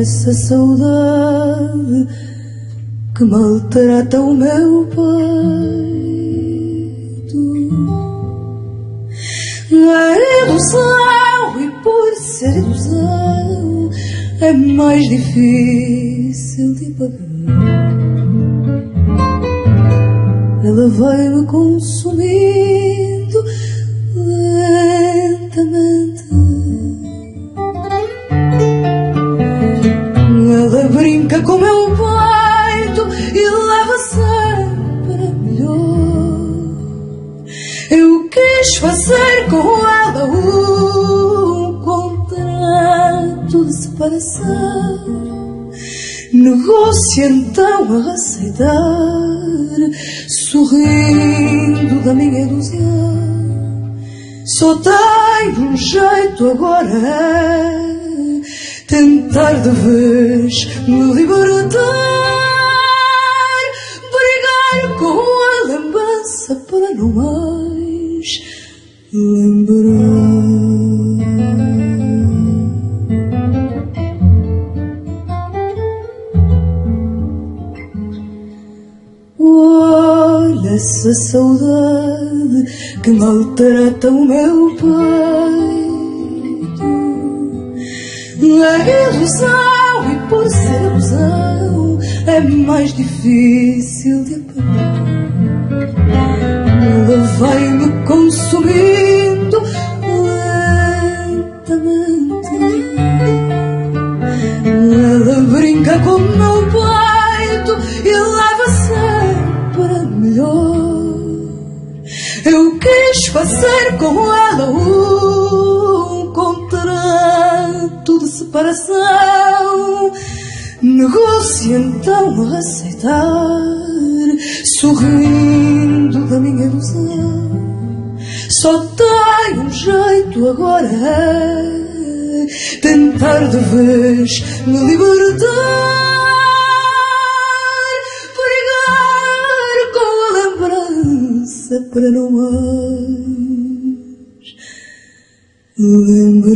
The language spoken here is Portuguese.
essa saudade que maltrata o meu peito. É ilusão e por ser ilusão é mais difícil de pagar. Ela vai-me consumindo lentamente. Quis fazer com ela um contrato de separação. Negócio então a aceitar, sorrindo da minha ilusão. Só tenho um jeito agora, tentar de vez me libertar, brigar com a lembrança para não. Olha essa saudade que maltrata o meu peito. É ilusão e por ser ilusão é mais difícil de apagar. Ela vai-me consumindo brinca com o meu peito e leva sempre a melhor. Eu quis fazer com ela um contrato de separação. Negócio então aceitar, sorrindo da minha ilusão. Só tenho um jeito agora, é tentar de vez me libertar, brigar com a lembrança para não mais lembrar.